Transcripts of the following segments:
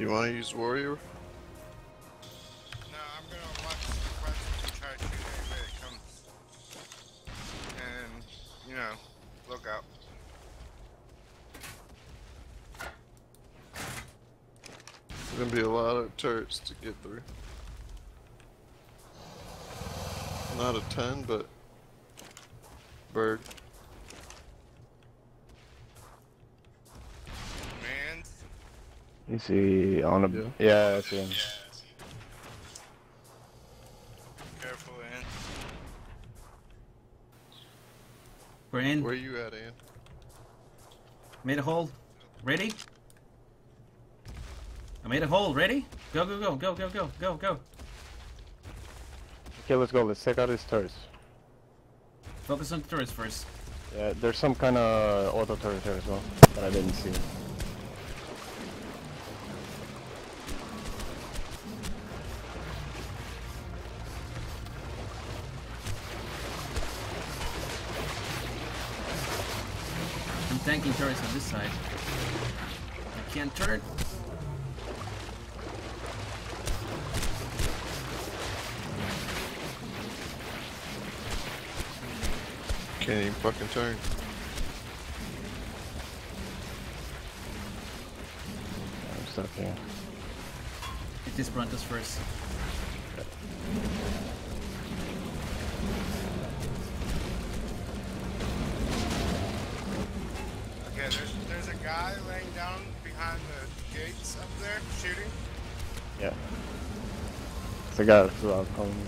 You want to use warrior? No, I'm gonna watch the try to shoot anybody that comes. And, you know, look out. There's gonna be a lot of turrets to get through. Not a ton, but bird. You see on a Yeah. yeah, I see him. careful, man. We're in. Where you at, Ann? Made a hole. Ready? I made a hole. Ready? Go, go, go, go, go, go, go, go. Okay, let's go. Let's check out his turrets. Focus on the turrets first. Yeah, there's some kind of auto turret here as well that I didn't see. Tanking turrets on this side. I can't turn. Can't even fucking turn. I'm stuck here. Hit this Brontos first. A guy that's out calling me.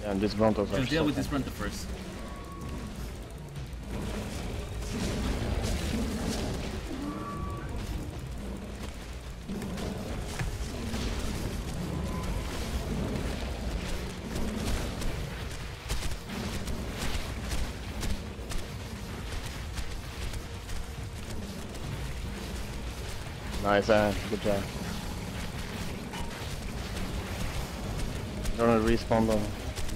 Yeah, and these Brontos are Let's deal so with this. Bronto first. Nice, Ann. Good job. Don't respawn them.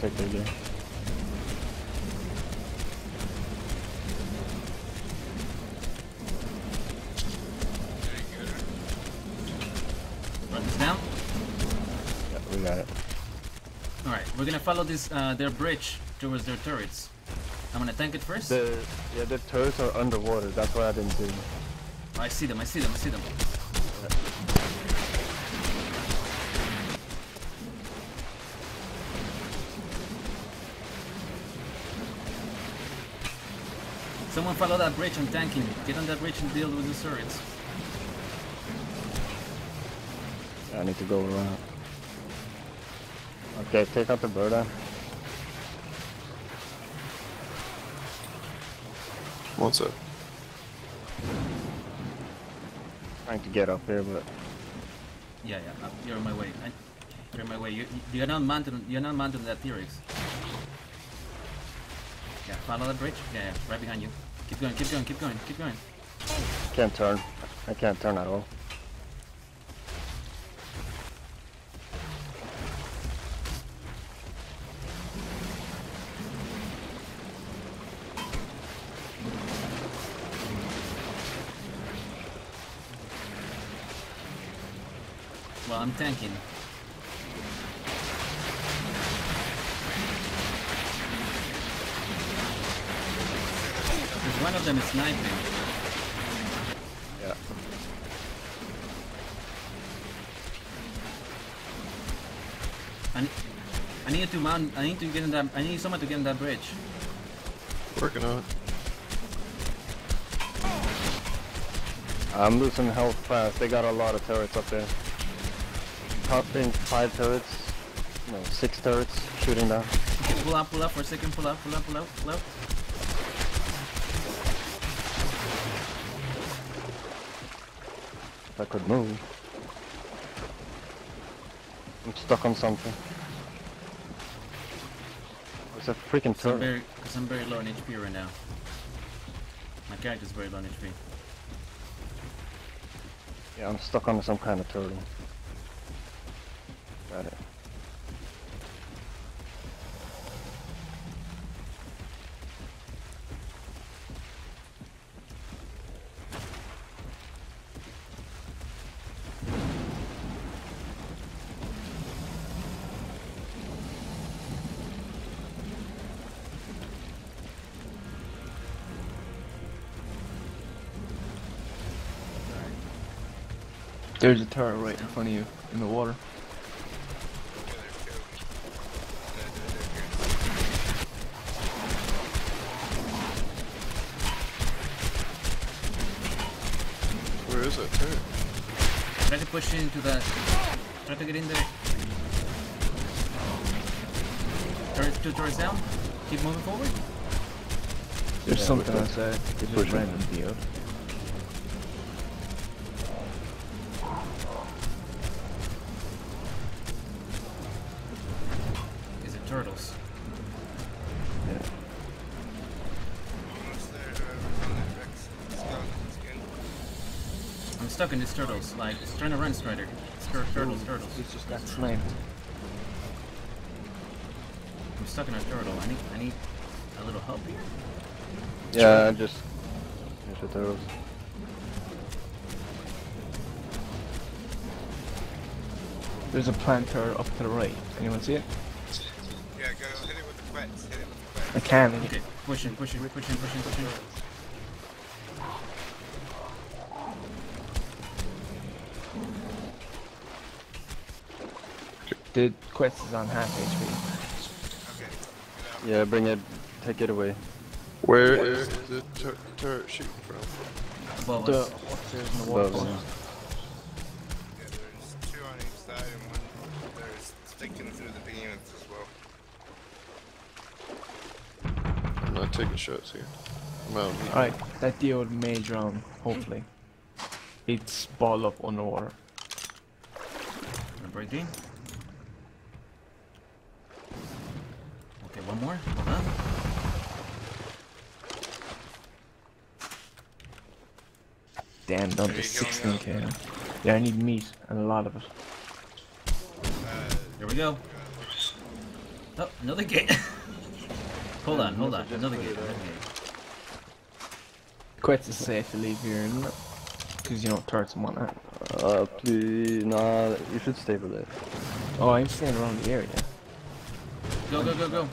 Take their game. Brontos down. Yeah, we got it. Alright, we're gonna follow this uh, their bridge towards their turrets. I'm gonna tank it first. The yeah, the turrets are underwater. That's why I didn't see them. I see them, I see them, I see them. Someone follow that bridge, I'm tanking. Get on that bridge and deal with the turrets. I need to go around. Okay, take out the bird. What's up? Trying to get up here, but Yeah, yeah, uh, you're on my way. I, you're on my way. You, you're not mounted. You're not mounted that T-Rex. Yeah, follow that bridge. Yeah, yeah, right behind you. Keep going, keep going, keep going, keep going. can't turn. I can't turn at all. Well, I'm tanking. There's one of them is sniping. Yeah. I, ne- I need to mount. I need to get in that. I need someone to get in that bridge. Working on it. I'm losing health fast. They got a lot of turrets up there. I think five turrets. No, six turrets shooting down. Okay, pull up, pull up for a second. Pull up, pull up, pull up, pull up. I could move. I'm stuck on something. A freaking Cause I'm very, cause I'm very low on HP right now. My character's very low on HP. Yeah, I'm stuck on some kind of turtle. Got it. There's a turret right in front of you in the water. Where is that turret? Try to push into that. Try to get in there. Turrets, two turrets down. Keep moving forward. There's Yeah, something outside. Keep Just pushing. random deal. Turtles. Like, trying to run, Strider. Tur- turtles, turtles. He's just got sniped. I'm stuck in a turtle. I need, I need a little help here. Yeah, I just finish the turtles. There's a plant turret up to the right. Anyone see it? Yeah, go hit it with the quetz. Hit it with the quetz. I can. Okay, pushing, pushing, pushing, pushing, pushing. The quest is on half HP. Okay. Yeah, bring it. Take it away. Where is the tur turret shooting from? Above The us. upstairs in the Above us. Yeah, there's two on each side and one there's sticking through the beams as well. I'm not taking shots here. I'm out. Alright, that deal may drown, hopefully. It's ball up on the water. break in. Okay, one more. Hold on. Damn, done There to 16k. Yeah, I need meat, and a lot of it. Uh, Here we go. Oh, another gate. hold on, hold on. Another gate. it Another gate. Quite is safe to leave here, isn't it? Because you know turrets and whatnot. Uh, please, nah, you should stay with it. Oh, I'm staying around the area. Go, go, go, go.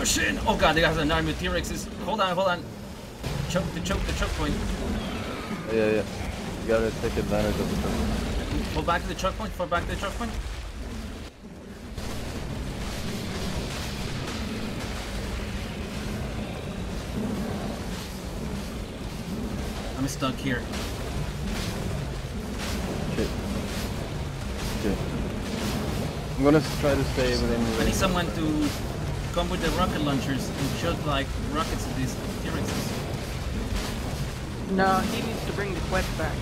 Go, push in. Oh god, they got an army of T-Rexes. Hold on, hold on. Choke the choke the choke point. Yeah, yeah. You gotta take advantage of the turret. Fall back to the choke point. Fall back to the choke point. I'm stuck here. Shit. Okay. I'm gonna try to stay within I need someone to come with the rocket launchers and shoot like rockets at these T-Rexes. No, he needs to bring the quest back.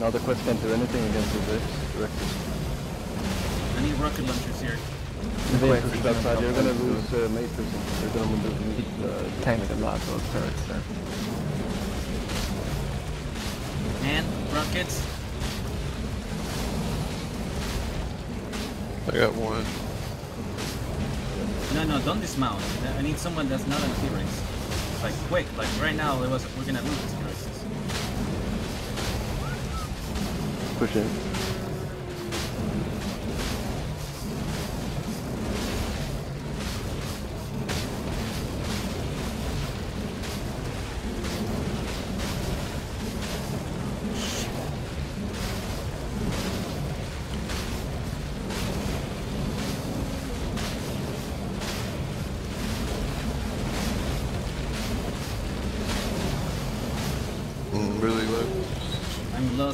Now the quest can't do anything against the Rex. Rexes. I need rocket launchers here. If they Quest push is that gonna side, you're gonna lose uh, matrix. You're gonna lose the uh, tank a lot of those turrets there. And rockets. I got one. No, no, don't dismount. I need someone that's not on a T-Rex. Like quick, like right now, it was we're gonna lose this T-Rexes. Push in.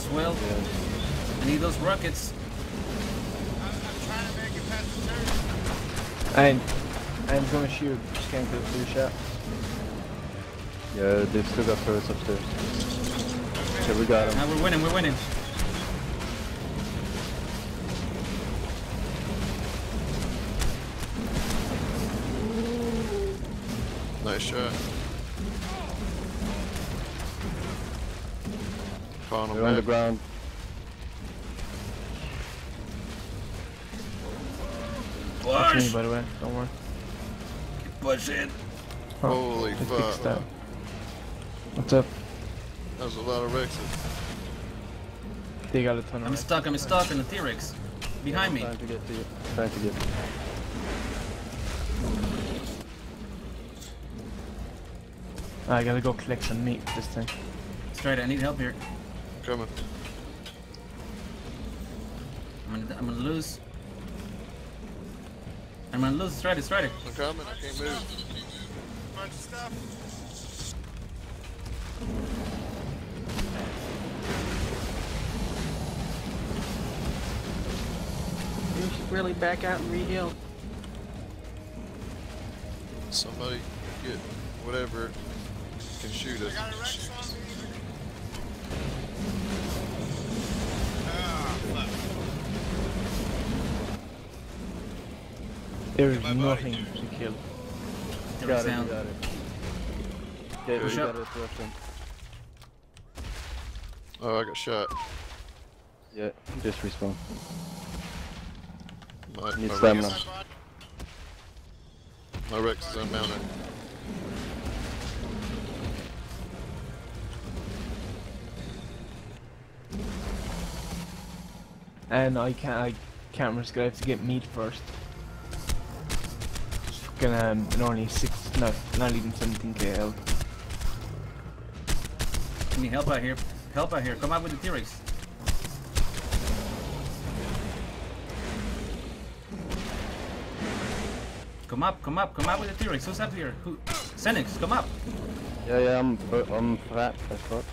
As well. Yeah. I need those rockets. I'm, I'm trying to make it past the turret. And I'm gonna shoot. Just can't get a blue shot. Yeah, they've still got turrets upstairs. Okay, we got Now them. we're winning, we're winning. Nice shot. on them. They're on the ground. Flash! That's me, by the way. Don't worry. Push in. Oh, Holy fuck. That. What's up? That was a lot of Rexes. They got a ton of I'm stuck, I'm stuck in the T-Rex. Behind yeah, me. Trying to get to you. To get to I gotta go collect some meat this thing. Straight, I need help here. Coming. I'm gonna, I'm gonna lose. I'm gonna lose. Strider, Strider. I'm coming. I can't move. Bunch of stuff. You should really back out and re-heal. Somebody get whatever can shoot I us. There is nothing to kill. There Got is it, sound. got it. Okay, Push got it. Oh, I got shot. Yeah, just respawn. My, Need my, stamina. Rex, My my Rex is unmounted. And I can't, I can't risk it. I have to get meat first. Fucking um, and only six, no, not even 17k health. I need help out here. Help out here. Come out with the T-Rex. Come up, come up, come out with the T-Rex. Who's up here? Who? Senix, come up. Yeah, yeah, I'm, I'm fat as fuck.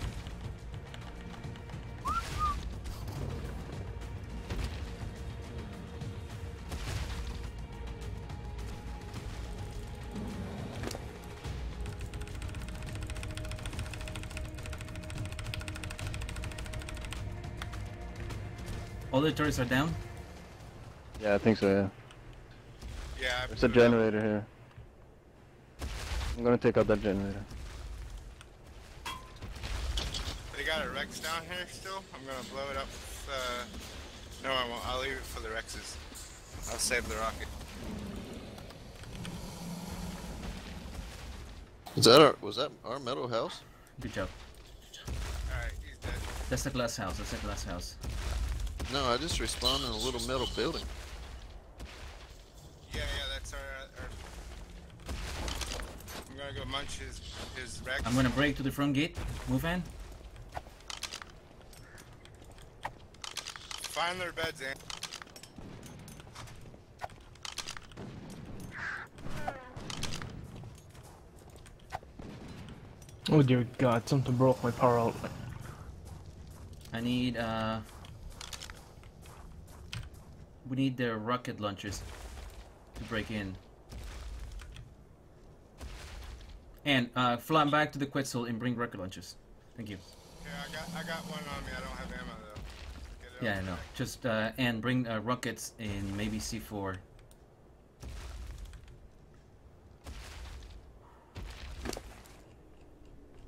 All the turrets are down. Yeah, I think so, yeah. Yeah, I There's a blew it up. generator here. I'm gonna take out that generator. They got a Rex down here still. I'm gonna blow it up. With, uh... No, I won't. I'll leave it for the Rexes. I'll save the rocket. Is that our? Was that our metal house? Good job. Alright, he's dead. That's the glass house. That's the glass house. No, I just respawned in a little metal building. Yeah, yeah, that's our. our... I'm gonna go munch his, his Rex. I'm gonna break to the front gate. Move in. Find their beds, in. Oh dear god, something broke my power outlet. I need uh. We need their rocket launchers to break in. And uh, fly back to the Quetzal and bring rocket launchers. Thank you. Yeah, I got, I got one on me. I don't have ammo though. Yeah, I know. Just uh, and bring uh, rockets in maybe C4.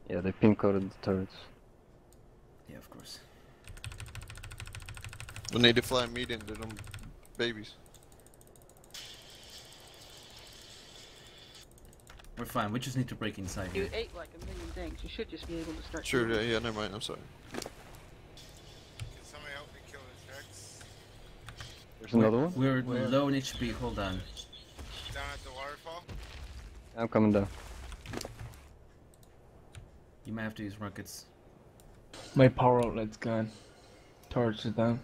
Yeah, they pink coated the turrets. Yeah, of course. We need to fly meat into them babies. We're fine. We just need to break inside You here. ate like a million things. You should just be able to start. Sure, yeah, yeah, never mind. I'm sorry. Can somebody help me kill this Rex? There's another one? We're Where? low in HP. Hold on. Down at the waterfall? I'm coming down. You might have to use rockets. My power outlet's gone. Torch is down.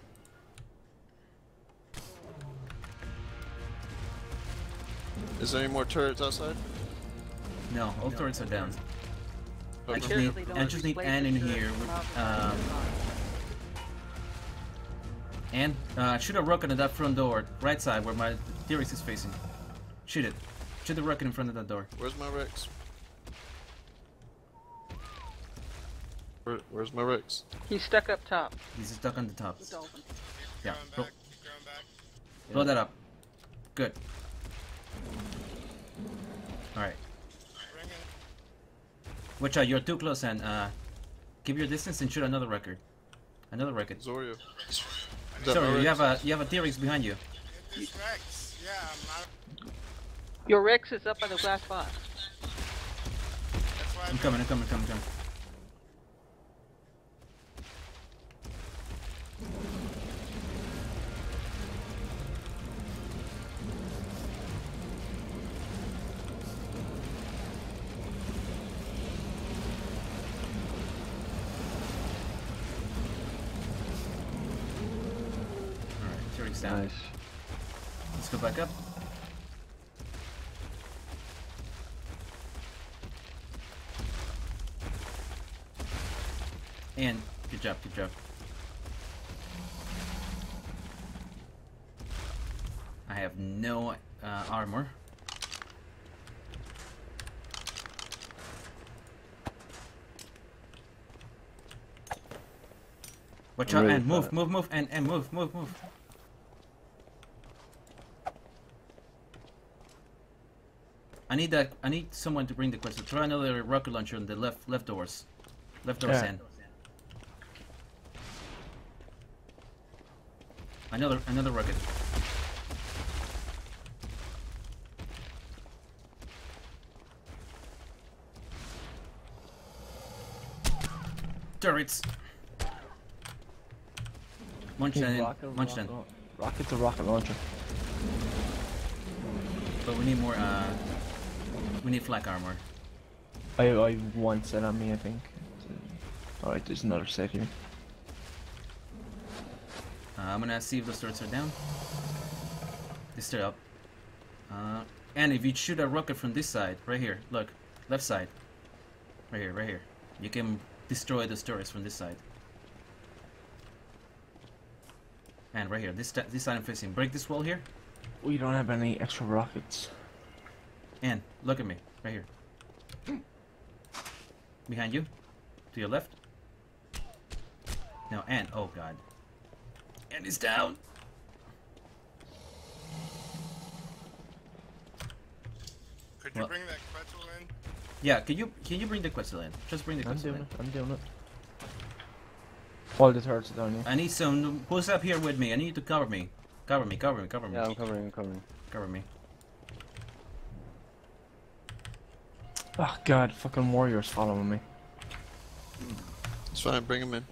Is there any more turrets outside? No, all turrets are down. I just need, don't I just need displace Ann in here. from with- Um, the and uh, shoot a rocket at that front door, right side where my T-Rex is facing. Shoot it. Shoot the rocket in front of that door. Where's my Rex? Where, where's my Rex? He's stuck up top. He's stuck on the top. The Yeah, going back, keep going back. Blow that up. Good. Alright. Bring it. Watch out, you're too close and uh keep your distance and shoot another record. Another record. Zorio. Is Sorry, you have a you have a T-Rex behind you. Rex. Yeah, I'm not. Your Rex is up by the glass box. I'm coming, I'm coming, I'm coming, I'm coming. He's down. Nice. Let's go back up. And good job, good job. I have no uh, armor. Watch out and move, move, move, and, and move, move, move. Need that. I need someone to bring the quest. Try another rocket launcher on the left, left doors, left doors Yeah. in. Another, another rocket. Turrets. Munch Hey, in. rocket, Munch that. rocket, rocket to rocket launcher. But we need more. Uh, we need flak armor. I I one set on me, I think. Alright, there's another set here. Uh, I'm gonna see if those turrets are down. They stay up. Uh, and if you shoot a rocket from this side, right here, look, left side, right here, right here, you can destroy the turrets from this side. And right here, this this side I'm facing. Break this wall here, We don't have any extra rockets. And look at me, right here. Behind you, to your left. No, and oh god, and he's down. Could you Well- bring that Quetzal in? Yeah, can you can you bring the Quetzal in? Just bring the I'm Quetzal doing in. it, I'm doing it. All the turrets are down here. I need some. Who's up here with me? I need you to cover me. Cover me, cover me, cover me. Yeah, I'm covering, I'm covering. Cover me. Oh god, fucking warriors following me. It's fine, bring them in.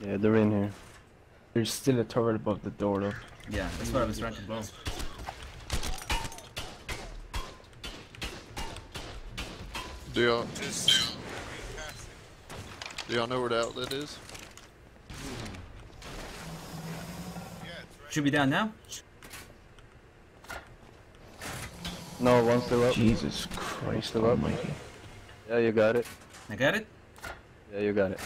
Yeah, they're in here. There's still a turret above the door though. Yeah, that's what I was trying to blow. Do y'all, Just shoot past it. do y'all know where the outlet is? Yeah, it's right. Should be down now. No, one's still up. Jesus Christ Still up? almighty. Yeah, you got it. I got it. Yeah, you got it.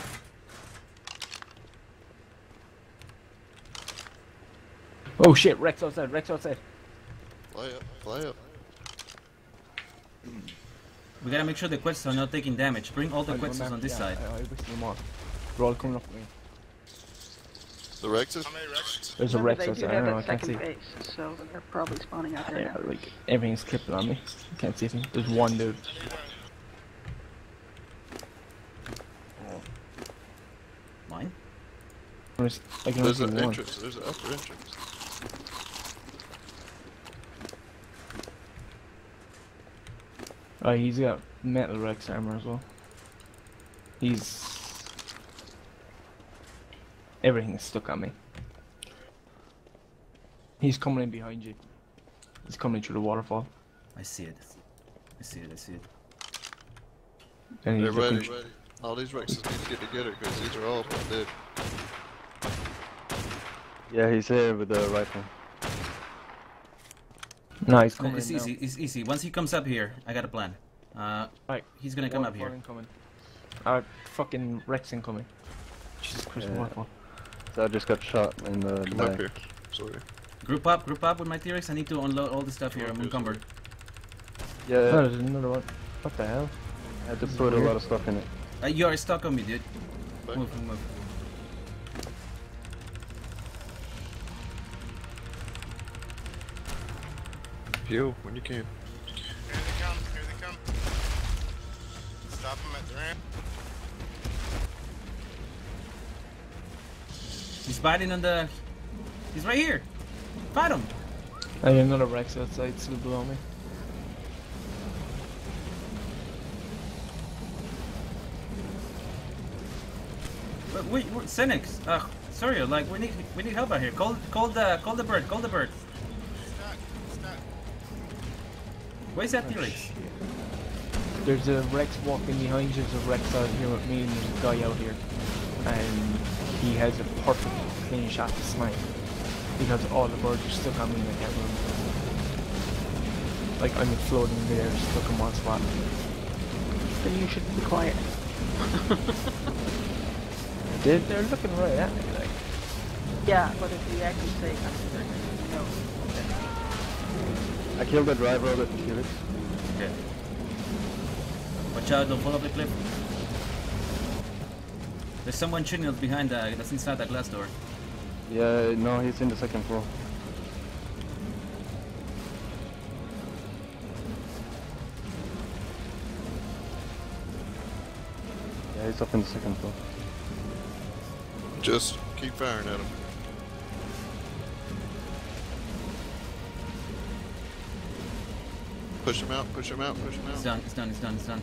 Oh shit, Rex outside, Rex outside. Fly up, fly up. We gotta make sure the quests are not taking damage. Bring all the quests on this yeah, side. I, I wish them all. They're all coming up with me. The Rexes? How many Rex? There's a Remember, Rex outside, I don't know, I can't see. base, so they're probably spawning out there Yeah, now. like, everything's clipping on me. Can't see them. There's one dude. Mine. There's- I can only There's an one. entrance, there's an upper entrance. Oh, he's got metal Rex armor as well. He's... Everything's stuck on me. He's coming in behind you. He's coming through the waterfall. I see it. I see it. I see it. And They're ready, ready. All these Rexes need to get together because these are all dead. Yeah, he's here with the rifle. No, he's No, coming it's easy. now. It's easy. Once he comes up here, I got a plan. Uh, Right. he's gonna come up here. Waterfall incoming. Uh, fucking Rex incoming. Jesus Christ, Yeah. waterfall. So I just got shot in the Come back. up here. Sorry. Group up. Group up with my T-Rex. I need to unload all the stuff here. I'm encumbered. Yeah, Oh, yeah. there's another one. What the hell? I had to This is put a lot of stuff in it. Uh, you are stuck on me, dude. Back. Move, move, move. Heal when you can. Here they come, here they come. Stop them at the ramp. He's biting on the. He's right here. Fight him. I have another Rex outside, still below me. But wait, wait Cynics. Ugh, sorry. Like we need we need help out here. Call call the call the bird. Call the bird. Stuck, stuck. Where's that oh, T-Rex? There's a Rex walking behind you, there's a Rex out here with me, and there's a guy out here. And he has a perfect clean shot to snipe because all the birds are stuck on me and I can't move. Like I'm floating in the air, stuck in one spot. Then you should be quiet. They they're looking right at me like. Yeah, but if you actually say, I'm certain, you. I killed the driver of the Felix. Okay. Watch out, don't fall off the cliff. There's someone shooting us behind that, that's inside that glass door. Yeah, no, he's in the second floor. Yeah, he's up in the second floor. Just keep firing at him. Push him out, push him out, push him It's out. done, it's done, it's done, it's done.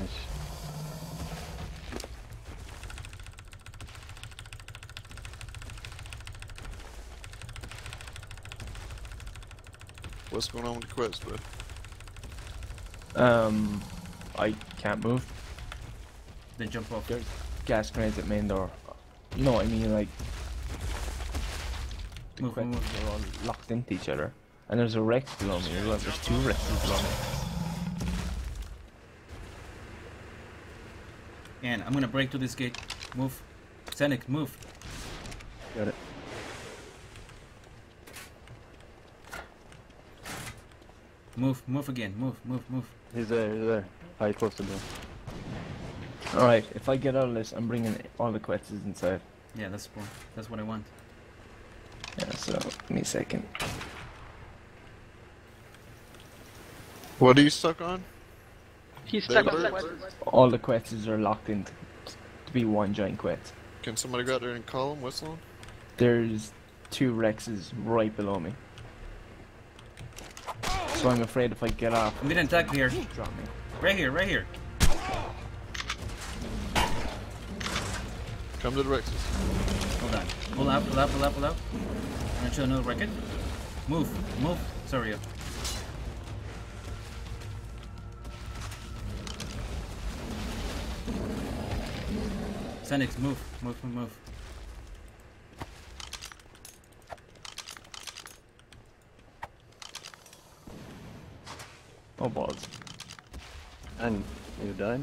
Nice. What's going on with the quest, bud? Um, I can't move. Then jump off. There's gas grenades at main door. You know what I mean? Like the Move, move, are all locked into each other, and there's a Rex below me as well. There's two Rexes below me. And I'm gonna break through this gate. Move. Scenic, move. Got it. Move, move again. Move, move, move. He's there, he's there. I closed the door. All right, if I get out of this, I'm bringing all the quests inside. Yeah, that's what, that's what I want. Yeah, so give me a second. What are you stuck on? He's stuck on Big? All the quests are locked in to be one giant quest. Can somebody go out there and call him, whistle him? There's two Rexes right below me. So I'm afraid if I get off, I'm getting attacked here. drop me. Right here, right here. Come to the Rexes. Hold on. Pull out, pull out, pull out, pull out. I'm gonna show another record. Move, move. Sorry. Xenix, move, move, move, move. Oh balls. And you died?